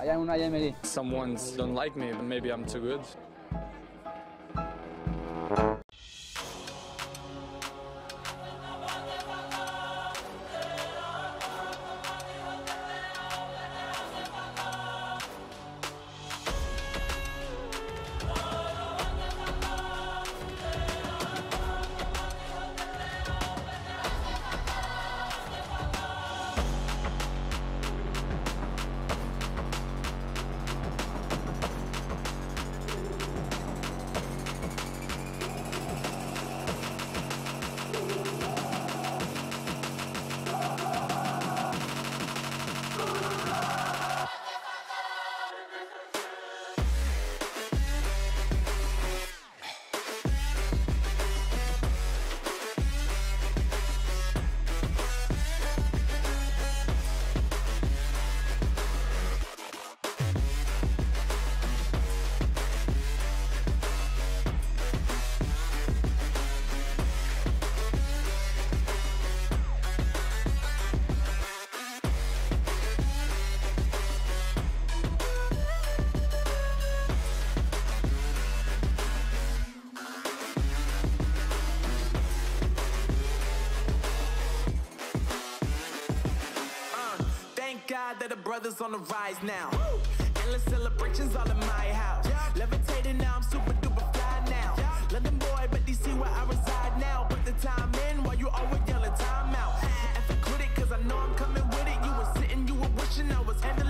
allá en una IMD. Some ones don't like me, but maybe I'm too good. The brothers on the rise now. Endless celebrations all in my house. Levitating now, I'm super duper fly now. London boy, but DC where I reside now. Put the time in while you always yelling time out. And quit it, cause I know I'm coming with it. You were sitting, you were wishing I was handling